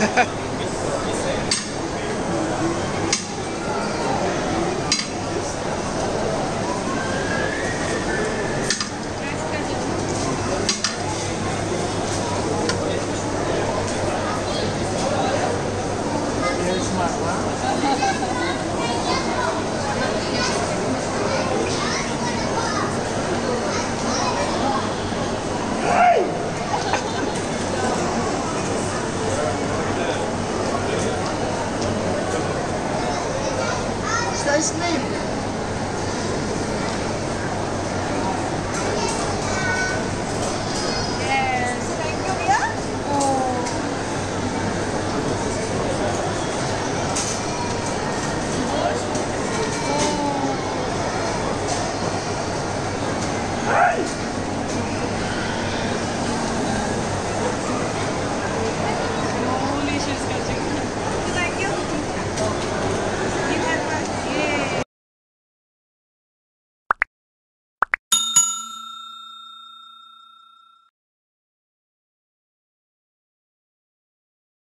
Ha ha. Guy's name?